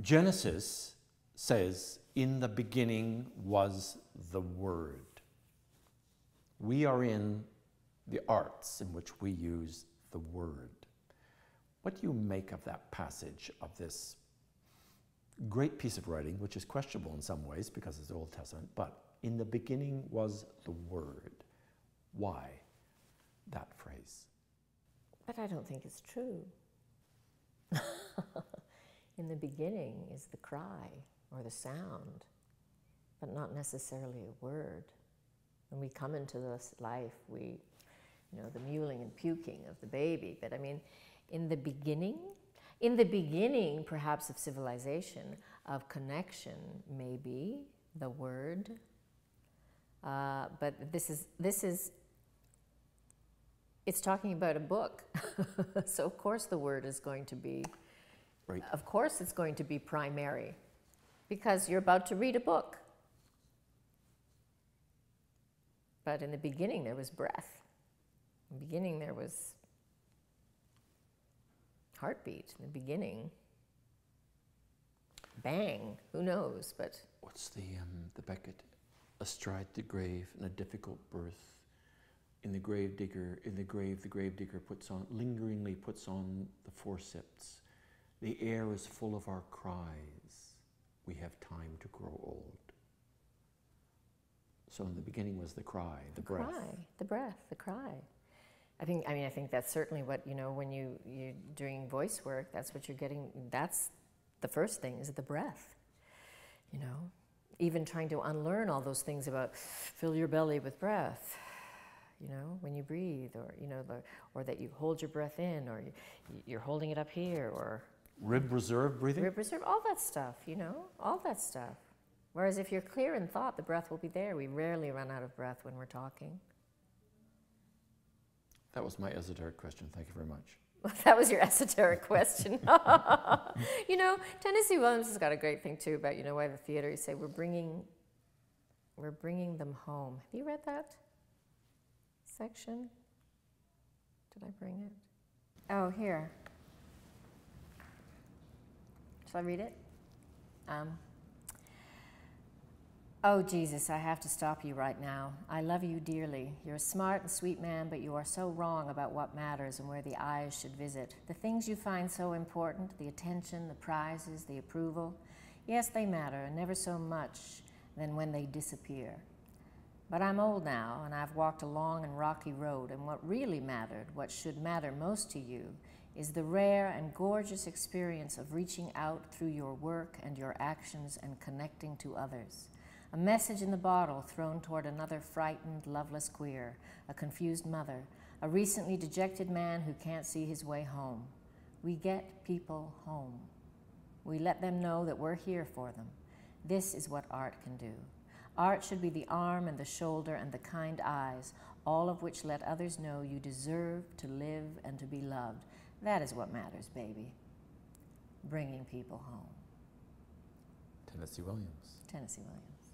Genesis says, In the beginning was the Word. We are in the arts in which we use the Word. What do you make of that passage of this great piece of writing, which is questionable in some ways because it's the Old Testament, but in the beginning was the Word? Why that phrase? But I don't think it's true. in the beginning is the cry or the sound, but not necessarily a word. When we come into this life, we, you know, the mewling and puking of the baby. But I mean, in the beginning, in the beginning, perhaps, of civilization, of connection, maybe the word. Uh, but this is this is. It's talking about a book, so of course the word is going to be. Right. Of course, it's going to be primary, because you're about to read a book. But in the beginning, there was breath. In the beginning, there was heartbeat. In the beginning, bang, who knows? But What's the, um, the Beckett? Astride the grave in a difficult birth. In the grave digger, in the grave, the grave digger puts on, lingeringly puts on the forceps. The air is full of our cries. We have time to grow old. So in the beginning was the cry, the, the breath. cry, the breath, the cry. I think. I mean, I think that's certainly what you know when you you're doing voice work. That's what you're getting. That's the first thing is the breath. You know, even trying to unlearn all those things about fill your belly with breath. You know, when you breathe, or you know, the, or that you hold your breath in, or you, you're holding it up here, or Rib reserve breathing? rib reserve, all that stuff. You know, all that stuff. Whereas if you're clear in thought, the breath will be there. We rarely run out of breath when we're talking. That was my esoteric question. Thank you very much. that was your esoteric question. you know, Tennessee Williams has got a great thing too about you know why the theater. You say we're bringing, we're bringing them home. Have you read that section? Did I bring it? Oh, here. Shall I read it? Um, Oh, Jesus, I have to stop you right now. I love you dearly. You're a smart and sweet man, but you are so wrong about what matters and where the eyes should visit. The things you find so important the attention, the prizes, the approval yes, they matter, and never so much than when they disappear. But I'm old now, and I've walked a long and rocky road, and what really mattered, what should matter most to you, is the rare and gorgeous experience of reaching out through your work and your actions and connecting to others. A message in the bottle thrown toward another frightened, loveless queer, a confused mother, a recently dejected man who can't see his way home. We get people home. We let them know that we're here for them. This is what art can do. Art should be the arm and the shoulder and the kind eyes, all of which let others know you deserve to live and to be loved. That is what matters, baby. Bringing people home. Tennessee Williams. Tennessee Williams.